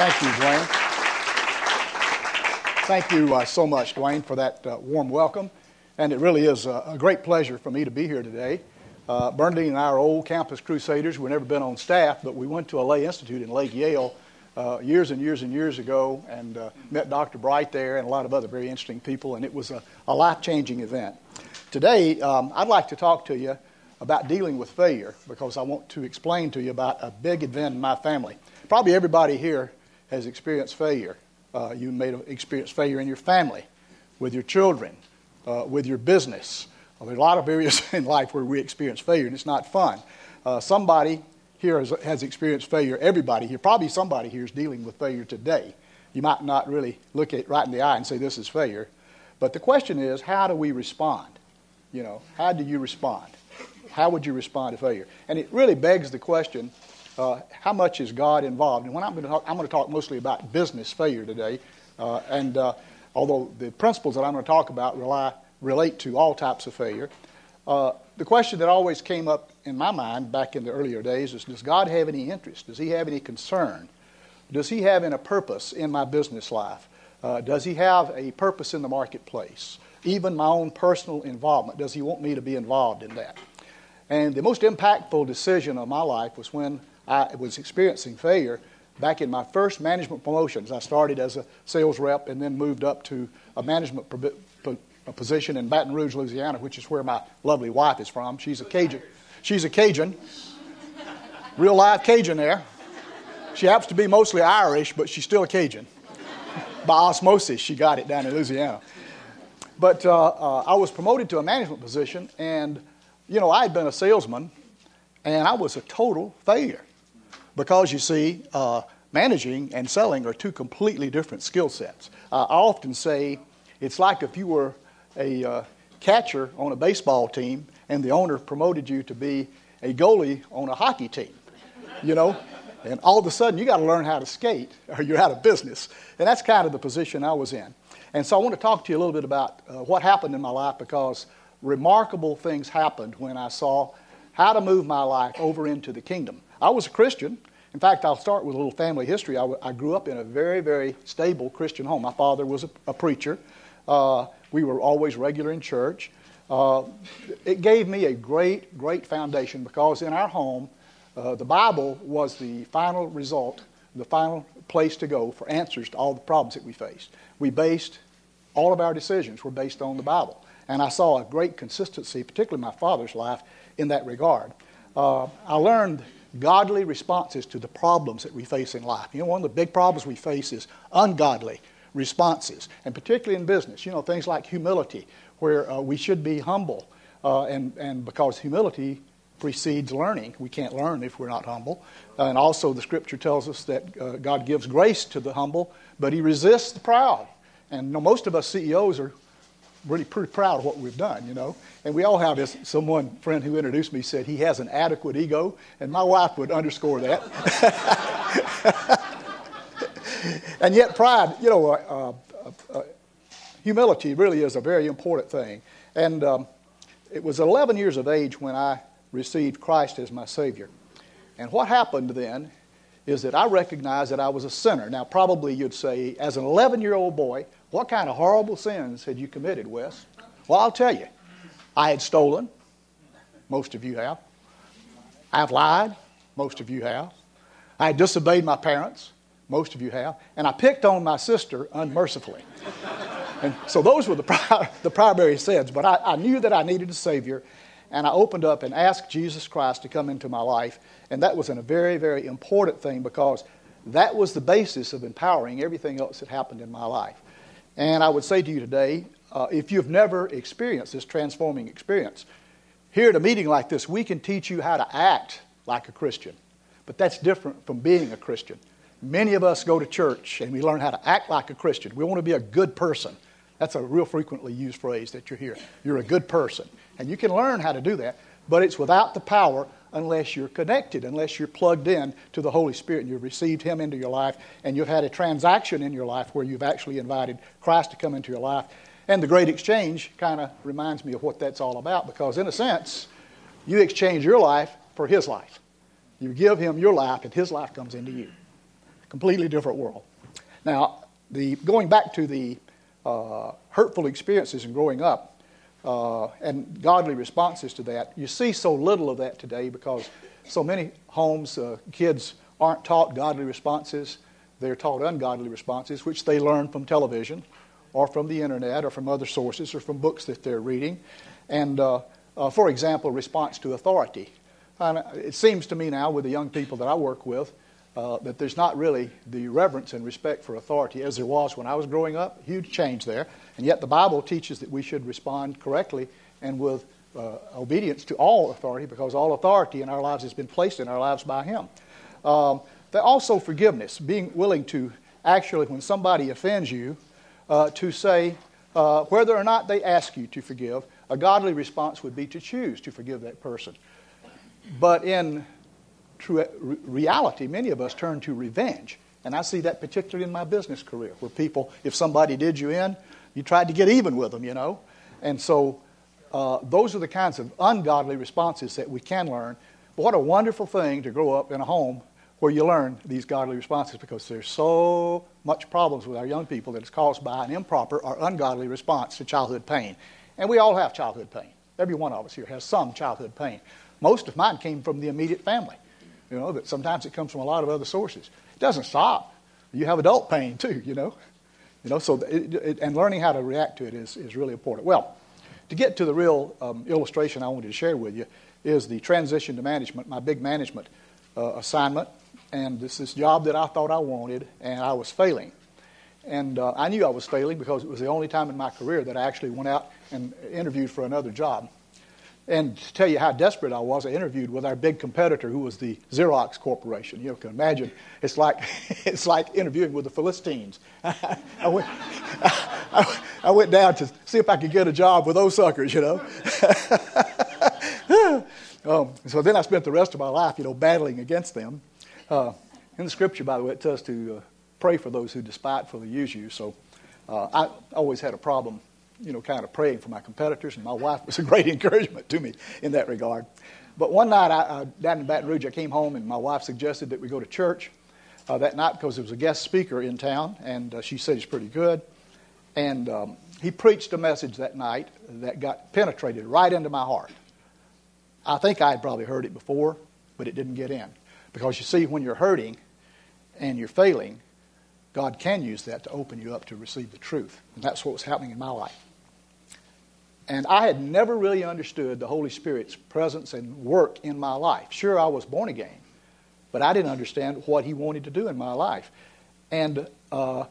Thank you, Dwayne. Thank you uh, so much, Dwayne, for that uh, warm welcome. And it really is a, a, great pleasure for me to be here today. Uh, Bernadine and I are old campus crusaders. We've never been on staff, but we went to a lay institute in Lake Yale uh, years and years and years ago and uh, met Dr. Bright there and a lot of other very interesting people, and it was a, a life changing event. Today, um, I'd like to talk to you about dealing with failure because I want to explain to you about a big event in my family. Probably everybody here has experienced failure. Uh, you may have experienced failure in your family, with your children, uh, with your business. Well, there's a lot of areas in life where we experience failure, and it's not fun. Uh, somebody here has, has, experienced failure. Everybody here, probably somebody here, is dealing with failure today. You might not really look it right in the eye and say this is failure, but the question is, how do we respond? You know, how do you respond? How would you respond to failure? And it really begs the question uh, how much is God involved? And when I'm going to talk, I'm going to talk mostly about business failure today. Uh, and uh, although the principles that I'm going to talk about rely, relate to all types of failure, uh, the question that always came up in my mind back in the earlier days is Does God have any interest? Does He have any concern? Does He have any purpose in my business life? Uh, does He have a purpose in the marketplace? Even my own personal involvement. Does He want me to be involved in that? And the most impactful decision of my life was when I was experiencing failure back in my first management promotions. I started as a sales rep and then moved up to a management position in Baton Rouge, Louisiana, which is where my lovely wife is from. She's a Cajun. She's a Cajun, real live Cajun there. She happens to be mostly Irish, but she's still a Cajun. By osmosis, she got it down in Louisiana. But uh, uh, I was promoted to a management position, and you know I had been a salesman, and I was a total failure. Because you see, uh, managing and selling are two completely different skill sets. Uh, I often say it's like if you were a uh, catcher on a baseball team and the owner promoted you to be a goalie on a hockey team, you know? And all of a sudden, you got to learn how to skate or you're out of business. And that's kind of the position I was in. And so I want to talk to you a little bit about uh, what happened in my life because remarkable things happened when I saw how to move my life over into the kingdom. I was a Christian. In fact, I'll start with a little family history. I, grew up in a very, very stable Christian home. My father was a, a preacher. Uh, we were always regular in church. Uh, it gave me a great, great foundation because in our home, uh, the Bible was the final result, the final place to go for answers to all the problems that we faced. We based all of our decisions were based on the Bible. And I saw a great consistency, particularly my father's life, in that regard. Uh, I learned godly responses to the problems that we face in life. You know, one of the big problems we face is ungodly responses, and particularly in business. You know, things like humility, where uh, we should be humble, uh, and, and because humility precedes learning. We can't learn if we're not humble. And also, the scripture tells us that uh, God gives grace to the humble, but He resists the proud. And you know, most of us CEOs are really pretty proud of what we've done, you know. And we all have this. Someone, friend who introduced me said he has an adequate ego, and my wife would underscore that. and yet, pride, you know, uh, uh, uh, humility really is a very important thing. And um, it was 11 years of age when I received Christ as my Savior. And what happened then is that I recognized that I was a sinner. Now, probably you'd say, as an 11 year old boy, what kind of horrible sins had you committed, Wes? Well, I'll tell you. I had stolen. Most of you have. I've lied. Most of you have. I had disobeyed my parents. Most of you have. And I picked on my sister unmercifully. and so those were the, pri- the primary sins. But I, I knew that I needed a Savior. And I opened up and asked Jesus Christ to come into my life. And that was a very, very important thing because that was the basis of empowering everything else that happened in my life. And I would say to you today, uh, if you've never experienced this transforming experience, here at a meeting like this, we can teach you how to act like a Christian. But that's different from being a Christian. Many of us go to church and we learn how to act like a Christian. We want to be a good person. That's a real frequently used phrase that you're here. You're a good person. And you can learn how to do that, but it's without the power unless you're connected, unless you're plugged in to the Holy Spirit and you've received Him into your life and you've had a transaction in your life where you've actually invited Christ to come into your life. And the great exchange kind of reminds me of what that's all about because, in a sense, you exchange your life for His life. You give Him your life and His life comes into you. completely different world. Now, the, going back to the uh, hurtful experiences in growing up uh, and godly responses to that, you see so little of that today because so many homes, uh, kids aren't taught godly responses. They're taught ungodly responses, which they learn from television or from the internet or from other sources or from books that they're reading. And, uh, uh, for example, response to authority. It seems to me now, with the young people that I work with, uh, that there's not really the reverence and respect for authority as there was when I was growing up. Huge change there. And yet the Bible teaches that we should respond correctly and with uh, obedience to all authority because all authority in our lives has been placed in our lives by Him. Um, also forgiveness, being willing to actually, when somebody offends you, uh, to say uh, whether or not they ask you to forgive. A godly response would be to choose to forgive that person. But in true reality, many of us turn to revenge. And I see that particularly in my business career, where people, if somebody did you in, you tried to get even with them, you know. And so uh, those are the kinds of ungodly responses that we can learn. But what a wonderful thing to grow up in a home where you learn these godly responses because there's so much problems with our young people that is caused by an improper or ungodly response to childhood pain. And we all have childhood pain. Every one of us here has some childhood pain. Most of mine came from the immediate family. You know, that sometimes it comes from a lot of other sources. It doesn't stop. You have adult pain too, you know. You know, so it, it, and learning how to react to it is, is really important. Well, to get to the real um, illustration I wanted to share with you is the transition to management, my big management uh, assignment. And this is job that I thought I wanted, and I was failing. And uh, I knew I was failing because it was the only time in my career that I actually went out and interviewed for another job. And to tell you how desperate I was, I interviewed with our big competitor, who was the Xerox Corporation. You can imagine it's like it's like interviewing with the Philistines. I, went, I, I, went down to see if I could get a job with those suckers, you know. um, so then I spent the rest of my life, you know, battling against them. Uh, in the Scripture, by the way, it tells to uh, pray for those who despitefully use you. So uh, I always had a problem you know, kind of praying for my competitors, and my wife was a great encouragement to me in that regard. But one night, I, I, down in Baton Rouge, I came home, and my wife suggested that we go to church uh, that night because there was a guest speaker in town, and uh, she said he's pretty good. And um, he preached a message that night that got penetrated right into my heart. I think I had probably heard it before, but it didn't get in. Because you see, when you're hurting and you're failing, God can use that to open you up to receive the truth. And that's what was happening in my life. And I had never really understood the Holy Spirit's presence and work in my life. Sure, I was born again, but I didn't understand what He wanted to do in my life. And uh,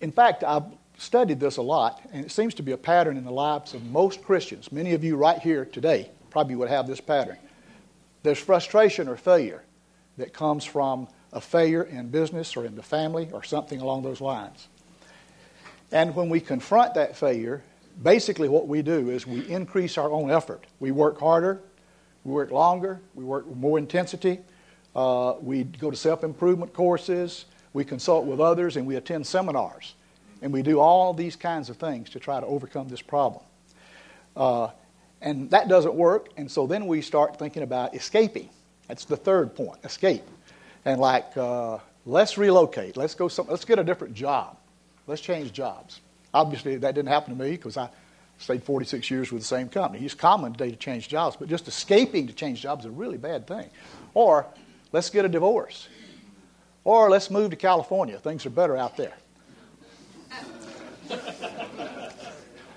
in fact, I've studied this a lot, and it seems to be a pattern in the lives of most Christians. Many of you right here today probably would have this pattern. There's frustration or failure that comes from a failure in business or in the family or something along those lines. And when we confront that failure basically what we do is we increase our own effort. We work harder, we work longer, we work with more intensity. Uh, we go to self improvement courses, we consult with others, and we attend seminars. And we do all these kinds of things to try to overcome this problem. Uh, and that doesn't work, and so then we start thinking about escaping. That's the third point escape. And like, uh, let's relocate, let's, go some, let's get a different job, let's change jobs. Obviously, that didn't happen to me because I stayed 46 years with the same company. It's common today to change jobs, but just escaping to change jobs is a really bad thing. Or let's get a divorce. Or let's move to California. Things are better out there.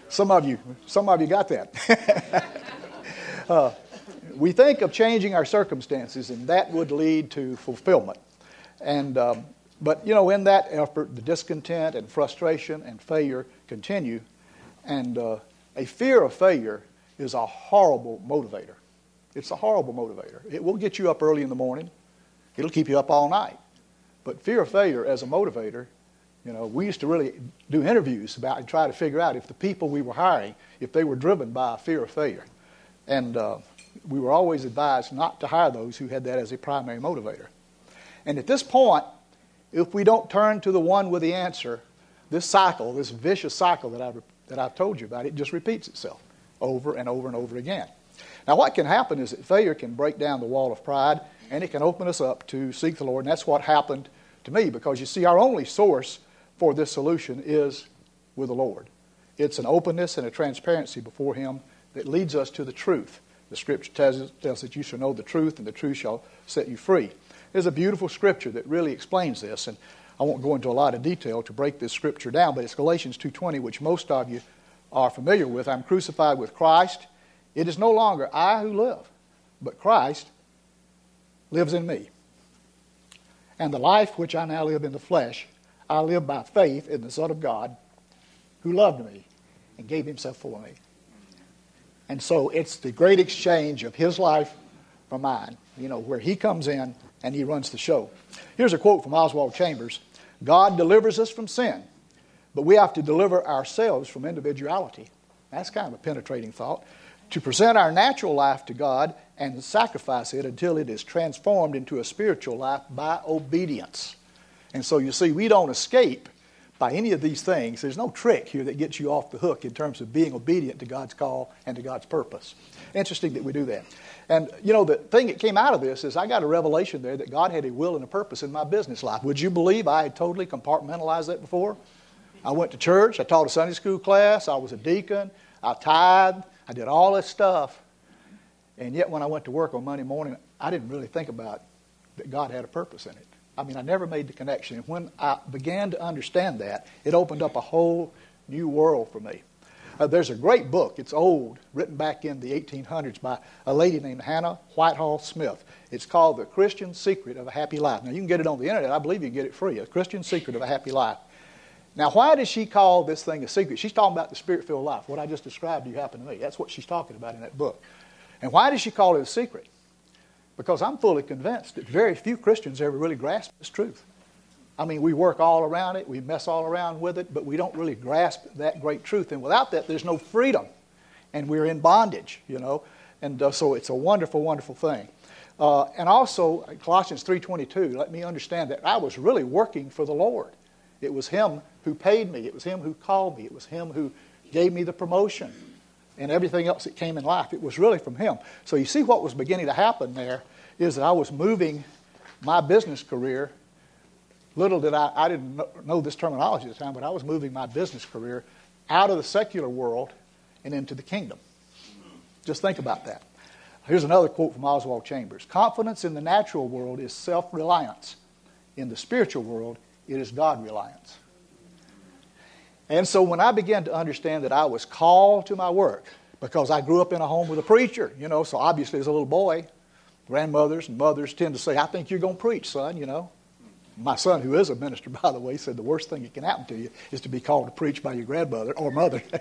some of you, some of you got that. uh, we think of changing our circumstances, and that would lead to fulfillment. And um, but, you know, in that effort, the discontent and frustration and failure continue. And uh, a fear of failure is a horrible motivator. It's a horrible motivator. It will get you up early in the morning, it'll keep you up all night. But fear of failure as a motivator, you know, we used to really do interviews about and try to figure out if the people we were hiring, if they were driven by a fear of failure. And uh, we were always advised not to hire those who had that as a primary motivator. And at this point, if we don't turn to the one with the answer, this cycle, this vicious cycle that I've, that I've told you about, it just repeats itself over and over and over again. Now, what can happen is that failure can break down the wall of pride and it can open us up to seek the Lord, and that's what happened to me because you see, our only source for this solution is with the Lord. It's an openness and a transparency before Him that leads us to the truth. The scripture tells, us that you shall know the truth, and the truth shall set you free. There's a beautiful scripture that really explains this, and I won't go into a lot of detail to break this scripture down, but it's Galatians 2:20, which most of you are familiar with. I'm crucified with Christ. It is no longer I who live, but Christ lives in me. And the life which I now live in the flesh, I live by faith in the Son of God who loved me and gave himself for me. And so it's the great exchange of his life for mine, you know, where he comes in and he runs the show. Here's a quote from Oswald Chambers God delivers us from sin, but we have to deliver ourselves from individuality. That's kind of a penetrating thought. To present our natural life to God and sacrifice it until it is transformed into a spiritual life by obedience. And so you see, we don't escape by any of these things. There's no trick here that gets you off the hook in terms of being obedient to God's call and to God's purpose. Interesting that we do that. And, you know, the thing that came out of this is I got a revelation there that God had a will and a purpose in my business life. Would you believe I had totally compartmentalized that before? I went to church, I taught a Sunday school class, I was a deacon, I tithed, I did all this stuff. And yet, when I went to work on Monday morning, I didn't really think about that God had a purpose in it. I mean, I never made the connection. And when I began to understand that, it opened up a whole new world for me. Uh, there's a great book. It's old, written back in the 1800s by a lady named Hannah Whitall Smith. It's called The Christian Secret of a Happy Life. Now, you can get it on the internet. I believe you can get it free. A Christian Secret of a Happy Life. Now, why does she call this thing a secret? She's talking about the spirit filled life. What I just described to you happened to me. That's what she's talking about in that book. And why does she call it a secret? Because I'm fully convinced that very few Christians ever really grasp this truth. I mean, we work all around it, we mess all around with it, but we don't really grasp that great truth. And without that, there's no freedom. And we're in bondage, you know. And uh, so it's a wonderful, wonderful thing. Uh, and also, Colossians 3.22, let me understand that I was really working for the Lord. It was Him who paid me. It was Him who called me. It was Him who gave me the promotion and everything else that came in life. It was really from Him. So you see what was beginning to happen there is that I was moving my business career. Little did I, I didn't know this terminology at the time, but I was moving my business career out of the secular world and into the kingdom. Just think about that. Here's another quote from Oswald Chambers Confidence in the natural world is self reliance. In the spiritual world, it is God reliance. And so when I began to understand that I was called to my work, because I grew up in a home with a preacher, you know, so obviously as a little boy, grandmothers and mothers tend to say, I think you're going to preach, son, you know. My son, who is a minister, by the way, said the worst thing that can happen to you is to be called to preach by your grandmother or mother.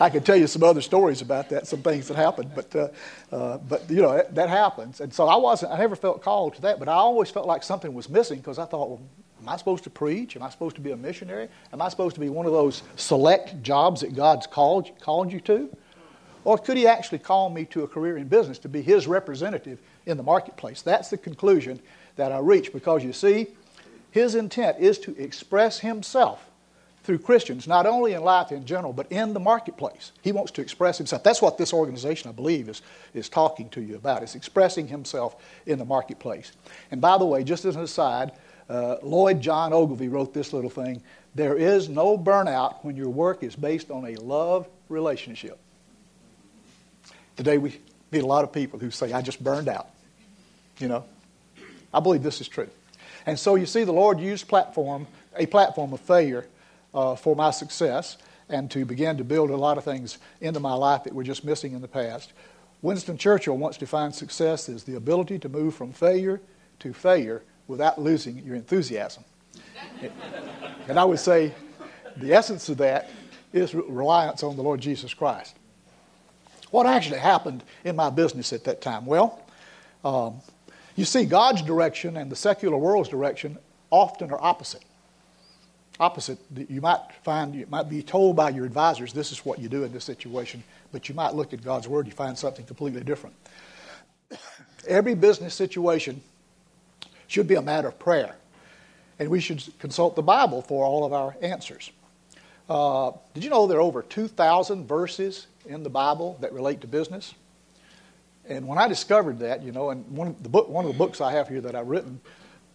I could tell you some other stories about that, some things that happened, but uh, uh, but you know that, that, happens, and so I wasn't. I never felt called to that, but I always felt like something was missing because I thought, well, am I supposed to preach? Am I supposed to be a missionary? Am I supposed to be one of those select jobs that God's called called you to? Or could He actually call me to a career in business to be His representative in the marketplace? That's the conclusion that I reach because you see, His intent is to express Himself through Christians, not only in life in general, but in the marketplace. He wants to express himself. That's what this organization, I believe, is, is talking to you about. It's expressing himself in the marketplace. And by the way, just as an aside, uh, Lloyd John Ogilvie wrote this little thing There is no burnout when your work is based on a love relationship. Today we meet a lot of people who say, I just burned out. You know, I believe this is true. And so you see, the Lord used platform, a platform of failure uh, for my success and to begin to build a lot of things into my life that were just missing in the past. Winston Churchill once defined success as the ability to move from failure to failure without losing your enthusiasm. and I would say the essence of that is reliance on the Lord Jesus Christ. What actually happened in my business at that time? Well, um, you see, God's direction and the secular world's direction often are opposite opposite. You might find, you might be told by your advisors, this is what you do in this situation, but you might look at God's Word, you find something completely different. Every business situation should be a matter of prayer, and we should consult the Bible for all of our answers. Uh, did you know there are over 2,000 verses in the Bible that relate to business? and when I discovered that, you know, and one of the book, one of the books I have here that I've written,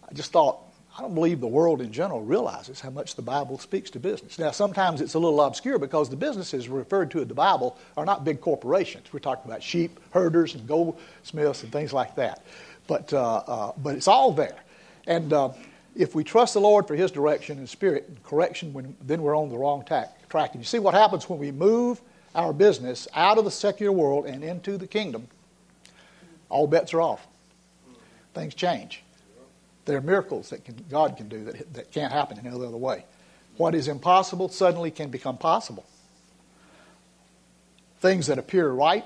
I just thought, I don't believe the world in general realizes how much the Bible speaks to business. Now, sometimes it's a little obscure because the businesses referred to in the Bible are not big corporations. We're talking about sheep herders and goldsmiths and things like that. But, uh, uh, but it's all there. And uh, if we trust the Lord for His direction and spirit and correction, when, then we're on the wrong tack, track. And you see what happens when we move our business out of the secular world and into the kingdom? All bets are off. Things change. There are miracles that can, God can do that, that can't happen any other way. What is impossible suddenly can become possible. Things that appear right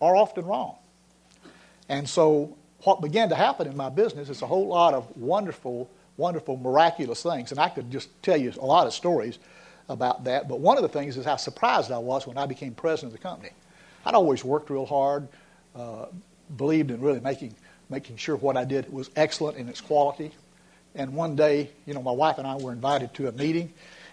are often wrong. And so, what began to happen in my business is a whole lot of wonderful, wonderful, miraculous things. And I could just tell you a lot of stories about that. But one of the things is how surprised I was when I became president of the company. I'd always worked real hard, uh, believed in really making making sure what I did was excellent in its quality. And one day, you know, my wife and I were invited to a meeting,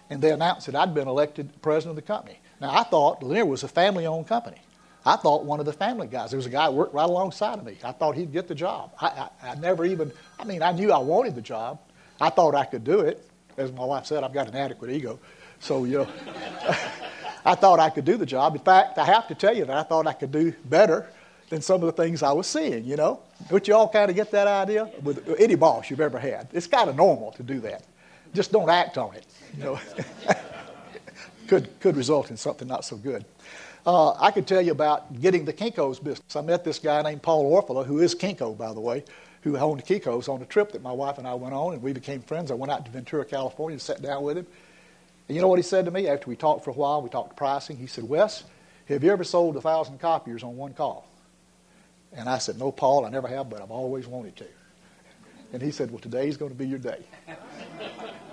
and they announced that I'd been elected president of the company. Now, I thought Lanier was a family owned company. I thought one of the family guys, there was a guy worked right alongside of me. I thought he'd get the job. I, I, I never even, I mean, I knew I wanted the job. I thought I could do it. As my wife said, I've got an adequate ego. So, you know, I thought I could do the job. In fact, I have to tell you that I thought I could do better than some of the things I was seeing, you know. Don't you all kind of get that idea? With any boss you've ever had, it's kind of normal to do that. Just don't act on it, you know. could, could result in something not so good. Uh, I could tell you about getting the Kinko's business. I met this guy named Paul Orfalea, who is Kinko, by the way, who owned Kinko's on a trip that my wife and I went on, and we became friends. I went out to Ventura, California, and sat down with him. And you know what he said to me after we talked for a while? We talked pricing. He said, Wes, have you ever sold a thousand copiers on one call? And I said, No, Paul, I never have, but I've always wanted to. And he said, Well, today's going to be your day.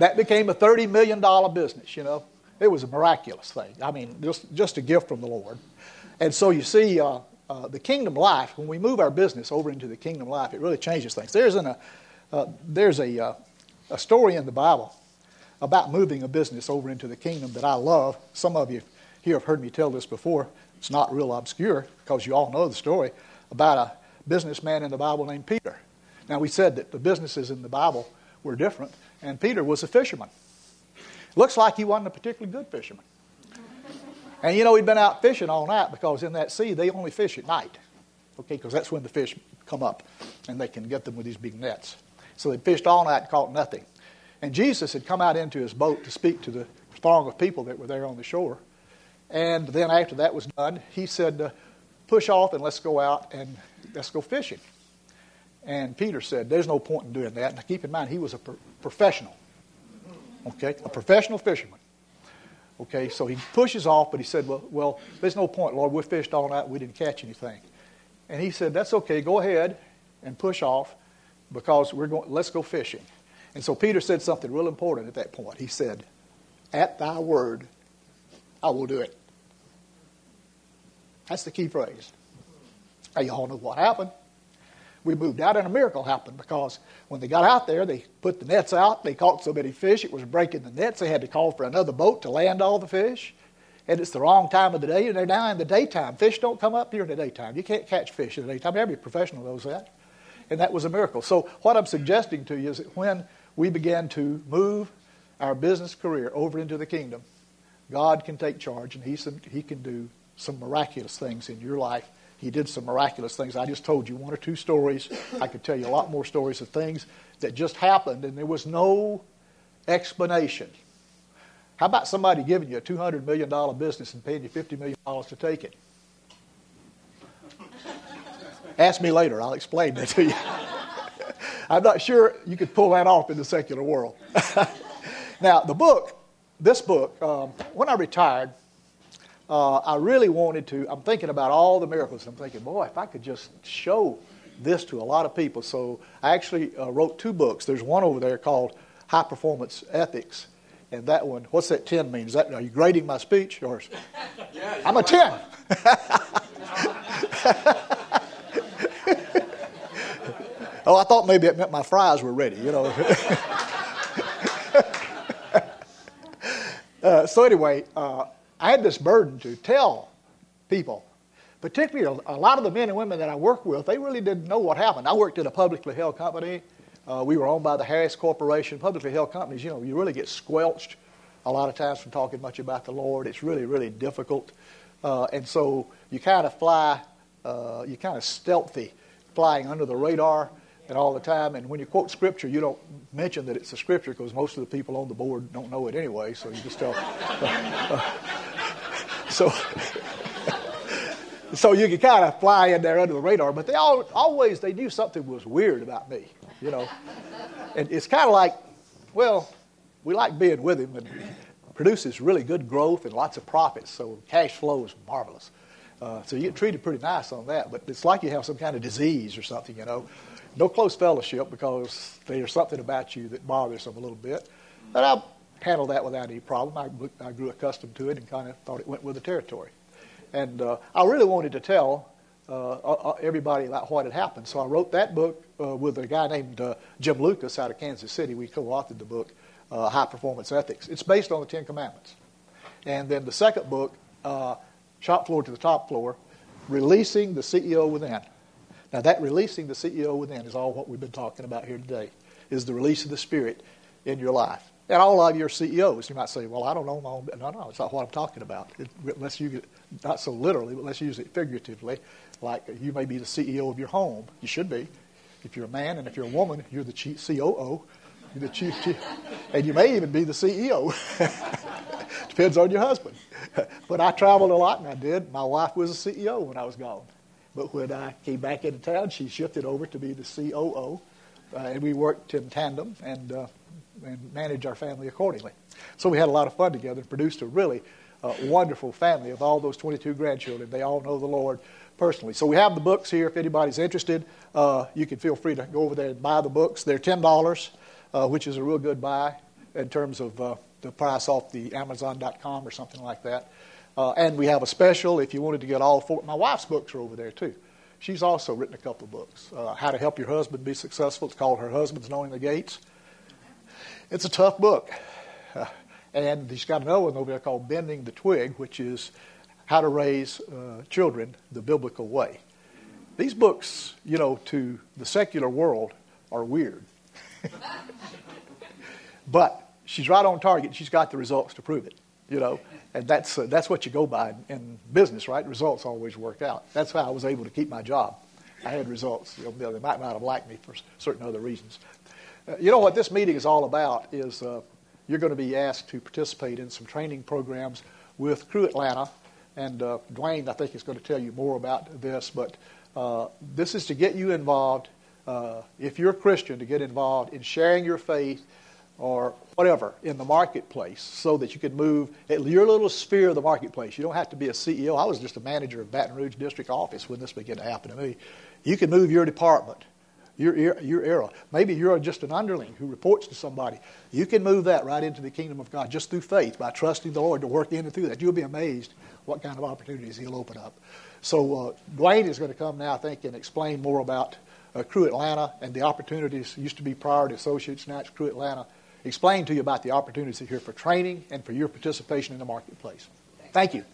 that became a $30 million business, you know. It was a miraculous thing. I mean, just, just a gift from the Lord. And so you see, uh, uh, the kingdom life, when we move our business over into the kingdom life, it really changes things. There's, an, uh, there's a, uh, a story in the Bible about moving a business over into the kingdom that I love. Some of you here have heard me tell this before. It's not real obscure because you all know the story about a businessman in the Bible named Peter. Now, we said that the businesses in the Bible were different, and Peter was a fisherman. Looks like he wasn't a particularly good fisherman. And you know, he'd been out fishing all night because in that sea they only fish at night. Okay, because that's when the fish come up and they can get them with these big nets. So they fished all night and caught nothing. And Jesus had come out into his boat to speak to the throng of people that were there on the shore. And then after that was done, he said, uh, push off and let's go out and let's go fishing. And Peter said, There's no point in doing that. Now keep in mind, he was a pro- professional. Okay? A professional fisherman. Okay, so he pushes off, but he said, well, well, there's no point, Lord. We fished all night. We didn't catch anything. And he said, That's okay. Go ahead and push off because we're going, let's go fishing. And so Peter said something real important at that point. He said, At thy word, I will do it. That's the key phrase. Now, you all know what happened. We moved out, and a miracle happened because when they got out there, they put the nets out. They caught so many fish, it was breaking the nets. They had to call for another boat to land all the fish. And it's the wrong time of the day, and they're now in the daytime. Fish don't come up here in the daytime. You can't catch fish in the daytime. Every professional knows that. And that was a miracle. So, what I'm suggesting to you is that when we begin to move our business career over into the kingdom, God can take charge, and He, he can do some miraculous things in your life. He did some miraculous things. I just told you one or two stories. I could tell you a lot more stories of things that just happened and there was no explanation. How about somebody giving you a $200 million business and paying you $50 million to take it? Ask me later. I'll explain that to you. I'm not sure you could pull that off in the secular world. now, the book, this book, um, when I retired, uh, I really wanted to. I'm thinking about all the miracles. I'm thinking, boy, if I could just show this to a lot of people. So I actually uh, wrote two books. There's one over there called High Performance Ethics. And that one, what's that 10 mean? Is that, are you grading my speech? Or, yeah, I'm a 10. oh, I thought maybe it meant my fries were ready, you know. uh, so, anyway, uh, I had this burden to tell people particularly a, lot of the men and women that I work with, they really didn't know what happened. I worked in a publicly held company. Uh, we were owned by the Harris Corporation. Publicly held companies, you know, you really get squelched a lot of times from talking much about the Lord. It's really, really difficult. Uh, and so you kind of fly, uh, you kind of stealthy, flying under the radar and all the time. And when you quote scripture, you don't mention that it's a scripture because most of the people on the board don't know it anyway. So you just tell. so, so you can kind of fly in there under the radar. But they all, always they knew something was weird about me, you know. And it's kind of like, well, we like being with him and produces really good growth and lots of profits. So cash flow is marvelous. Uh, so you get treated pretty nice on that. But it's like you have some kind of disease or something, you know. No close fellowship because there's something about you that bothers them a little bit. But I handled that without any problem. I, I grew accustomed to it and kind of thought it went with the territory. And uh, I really wanted to tell uh, uh, everybody about what had happened. So I wrote that book uh, with a guy named uh, Jim Lucas out of Kansas City. We co authored the book uh, High Performance Ethics. It's based on the Ten Commandments. And then the second book, uh, Shop Floor to the Top Floor, Releasing the CEO Within. Now, that releasing the CEO within is all what we've been talking about here today, is the release of the Spirit in your life. And all of you are CEOs. You might say, well, I don't know my own. No, no, it's not what I'm talking about. It, use it, not so literally, but let's use it figuratively. Like you may be the CEO of your home. You should be. If you're a man and if you're a woman, you're the chief COO You're the chief, chief, and you may even be the CEO. Depends on your husband. But I traveled a lot, and I did. My wife was a CEO when I was gone. But when I came back into town, she shifted over to be the COO, uh, and we worked in tandem and uh, and managed our family accordingly. So we had a lot of fun together and produced a really uh, wonderful family of all those 22 grandchildren. They all know the Lord personally. So we have the books here. If anybody's interested, uh, you can feel free to go over there and buy the books. They're ten dollars uh, which is a real good buy in terms of uh, the price off the Amazon.com or something like that. Uh, and we have a special if you wanted to get all four. My wife's books are over there too. She's also written a couple of books. Uh, How to Help Your Husband Be Successful. It's called Her Husband's Knowing the Gates. It's a tough book. Uh, and she's got another one over there called Bending the Twig, which is how to raise uh, children the biblical way. These books, you know, to the secular world are weird. but she's right on target. She's got the results to prove it, you know. And that's, uh, that's what you go by in, in, business, right? Results always work out. That's how I was able to keep my job. I had results. You know, they might not have liked me for certain other reasons. Uh, you know what this meeting is all about is uh, you're going to be asked to participate in some training programs with Cru Atlanta. And uh, Dwayne, I think, is going to tell you more about this. But uh, this is to get you involved uh, if you're a Christian, to get involved in sharing your faith or whatever in the marketplace so that you can move at your little sphere of the marketplace. You don't have to be a CEO. I was just a manager of Baton Rouge District Office when this began to happen to me. You can move your department, your, your era. Maybe you're just an underling who reports to somebody. You can move that right into the kingdom of God just through faith by trusting the Lord to work in and through that. You'll be amazed what kind of opportunities He'll open up. So uh, Dwayne is going to come now, I think, and explain more about uh, Cru Atlanta and the opportunities used to be Priority Associates, now it's Cru Atlanta. Explain to you about the opportunities here for training and for your participation in the marketplace. Thank you.